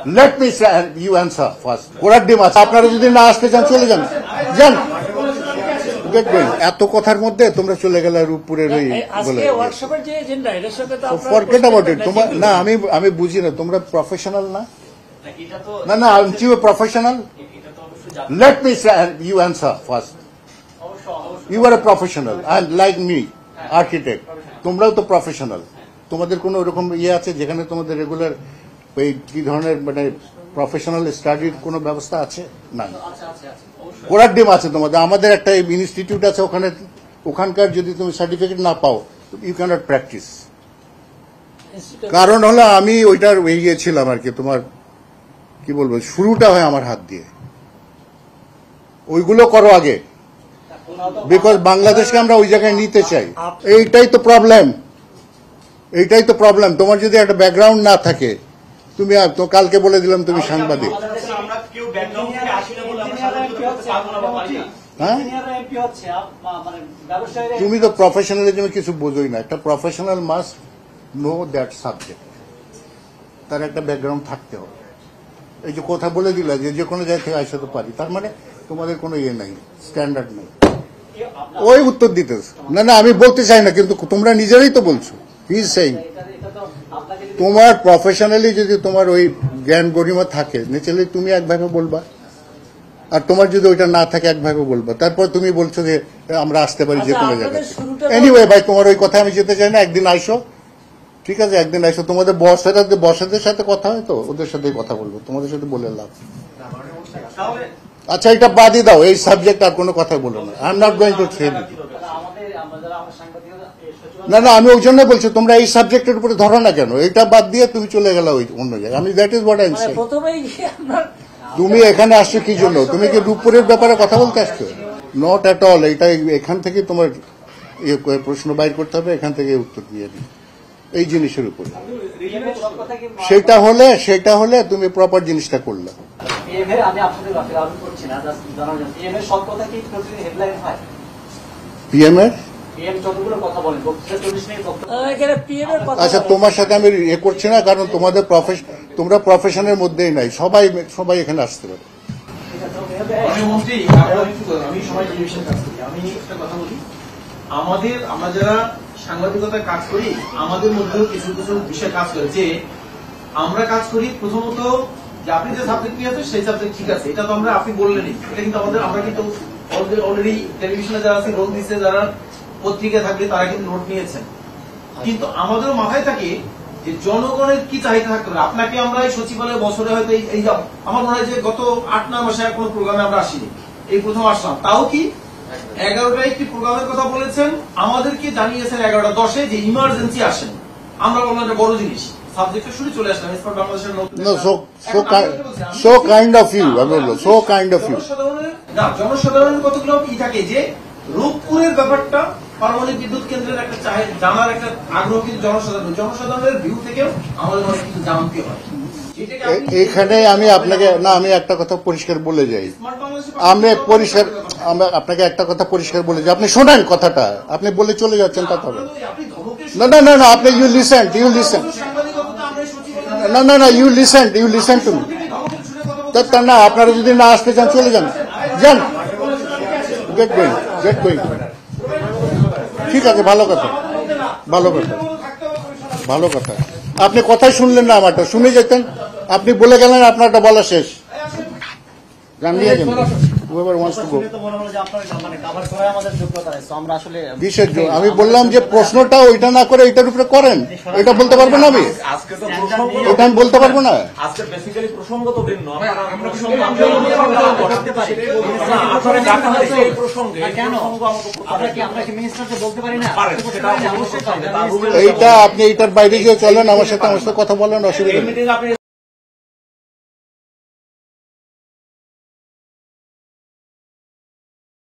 Let me you answer first ঘোড়ার ডিম আছে। আপনারা যদি না আসতে চান চলে যান। যান। দেখবেন এত কথার মধ্যে তোমরা চলে গেলে রূপপুরের ওই বলে আজকে ওয়ার্কশপের যে এজেন্ডা এটার সাথে তো আপনারা ফরগেট অ্যাবাউট ইট প্রশ্ন তোমার না আমি আমি বুঝি না। তোমরা প্রফেশনাল না? না না am you professional let me you answer first you are a professional and like me architect তোমরাও তো প্রফেশনাল তোমাদের কোনো ওরকম ইয়ে আছে যেখানে তোমাদের রেগুলার এই কি ধরনের মানে প্রফেশনাল স্টাডির কোনো ব্যবস্থা আছে? না। আচ্ছা আচ্ছা আচ্ছা ঘোড়ার ডিম আছে তোমাদের। আমাদের একটা ইনস্টিটিউট আছে ওখানে ওখানকার যদি তুমি সার্টিফিকেট না পাও ইউ ক্যানট প্র্যাকটিস কারণ হলো আমি ওইটার ইয়ে ছিলাম আর কি তোমার কি বলব শুরুটা হয় আমার হাত দিয়ে। ওইগুলো করো আগে। বিকজ বাংলাদেশকে আমরা ওই জায়গায় নিতে চাই। এইটাই তো প্রবলেম এইটাই তো প্রবলেম তোমার যদি একটা ব্যাকগ্রাউন্ড না থাকে তুমি আর- তো কালকে বলে দিলাম তুমি সাংবাদিক। হ্যাঁ? মানে ব্যবসায়ীরা তুমি তো প্রফেশনালিজমে কিছু বোঝোই না। একটা professional must know that subject তার একটা ব্যাকগ্রাউন্ড থাকতে হবে। এই যে কথা বলে দিলা যে যে কোনো জায়গা থেকে আসাতে পারি তার মানে তোমাদের কোনো ইয়ে নাই স্ট্যান্ডার্ড নেই। ওই উত্তর দিতেছ। না না আমি বলতে চাই না কিন্তু তোমরা নিজেরাই তো বলছো। ইজ সেইং তোমার প্রফেশনালি যদি তোমার ওই জ্ঞান গরিমা থাকে নেচারালি তুমি একভাবে বলবা। আর তোমার যদি ওইটা না থাকে একভাবে বলবা। তারপর তুমি বলছো যে আমরা আসতে পারি যে আচ্ছা, কোনো জায়গায়। এনিওয়ে ভাই তোমার ওই কথা আমি যেতে চাই না একদিন আইসো। ঠিক আছে একদিন আইসো। তোমাদের বসেরা বসেদের সাথে কথা হয় তো? ওদের সাথে কথা বলব। তোমাদের সাথে বলে লাভ। আচ্ছা এটা বাদই দাও। এই সাবজেক্ট আর কোনো কথা বলো না। I am not going to thread না না আমি ওই জন্য বলছি তোমরা এই সাবজেক্টের উপরে ধরো না কেন? এটা বাদ দিয়ে তুমি চলে গেলে ওই অন্য জায়গায়। আমি দ্যাট ইজ হোয়াট আই তুমি এখানে আসছো কি জন্য? তুমি কি রূপপুরের ব্যাপারে কথা বলতে আসছো? নট অ্যাট অল এটা এখান থেকে তোমার প্রশ্ন বাইর করতে হবে এখান থেকে উত্তর দিয়ে দিই। এই জিনিসের উপরে। সেটা হলে সেটা হলে তুমি প্রপার জিনিসটা করলে। হয়? পিএম এর আচ্ছা তোমার সাথে আমি ইয়ে করছি না কারণ তোমাদের প্রফেশন তোমরা প্রফেশনের মধ্যেই নাই সবাই সবাই এখানে আসতে পারে। আমাদের আমরা যারা সাংবাদিকতায় কাজ করি আমাদের মধ্যেও কিছু কিছু বিষয় কাজ করে যে আমরা কাজ করি প্রথমত যে আপনি যে সাবজেক্ট নিয়ে আছেন সেই সাবজেক্ট ঠিক আছে এটা তো আমরা আপনি বললেনই এটা কিন্তু আমাদের আমরা কিন্তু অলরেডি টেলিভিশনে যারা আছে রোল দিচ্ছে যারা পত্রিকায় থাকবে তারা কিন্তু নোট নিয়েছেন। কিন্তু আমাদেরও মাথায় থাকে যে জনগণের কি চাহিদা থাকতে পারে? আপনাকে আমরা এই সচিবালয় বছরে হয়তো এই- এই যা- আমার মনে হয় যে গত আট নয় মাসে কোনো প্রোগ্রামে আমরা আসিনি। এই প্রথম আসলাম। তাও কি? এগারোটায় একটি প্রোগ্রামের কথা বলেছেন। আমাদেরকে জানিয়েছেন এগারোটা দশে যে ইমার্জেন্সি আসেন। আমরা বললাম এটা বড় জিনিস। শুরু চলে আসলাম। এরপর বাংলাদেশের আমি বলব জনসাধারণের কতগুলো ই থাকে যে রূপপুরের ব্যাপারটা পারমাণবিক বিদ্যুৎ কেন্দ্রের একটা চাহে জানার একটা আগ্রহ কিন্তু জনসাধারণ জনসাধারণের ভিউ থেকেও আমাদের অনেক কিছু জানতে হয়। যেটাকে এ- আপনি- এইখানে আমি আপনাকে না আমি একটা কথা পরিষ্কার বলে যাই। আমি পরিষ্কার আপনাকে একটা কথা পরিষ্কার বলে যাই। আপনি শোনেন কথাটা। আপনি বলে চলে যাচ্ছেন তা ধমকের না না না না আপনি ইউ লিসেন্ট ইউ লিসেন্ট সচিবালয়ে না না না you listen you listen to me তা না আপনারা যদি না আসতে চান চলে যান। যান। গেট গোয়িং গেট গোয়িং ঠিক আছে, ভালো কথা। ভালো কথা। ভালো কথা। আপনি কথাই শুনলেন না আমারটা। শুনে যেতেন। আপনি বলে গেলেন আপনারটা বলা শেষ। আমি বললাম যে প্রশ্নটা ওইটা না করে এটার উপরে করেন। এটা বলতে পারব না আমি? এটা আমি বলতে পারব না। এইটা আপনি এইটার বাইরে গিয়ে চলেন আমার সাথে আমার সাথে কথা বলেন অসুবিধা